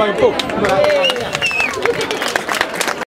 Pagpo.